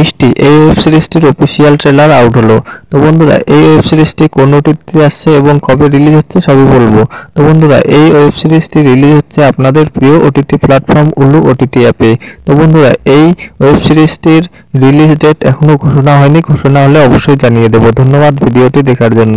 বৃষ্টি এই ওয়েব সিরিজটির অফিসিয়াল ট্রেলার আউট হলো। তো বন্ধুরা এই ওয়েব সিরিজটি কোন ওটিতে আসছে এবং কবে রিলিজ হচ্ছে সবই বলব। তো বন্ধুরা, এই ওয়েব সিরিজটি রিলিজ হচ্ছে আপনাদের প্রিয় ওটিটি প্ল্যাটফর্ম উলু ওটিটি অ্যাপে তো বন্ধুরা, এই ওয়েব সিরিজটির রিলিজ ডেট এখনও ঘোষণা হয়নি। ঘোষণা হলে অবশ্যই জানিয়ে দেবো। ধন্যবাদ ভিডিওটি দেখার জন্য।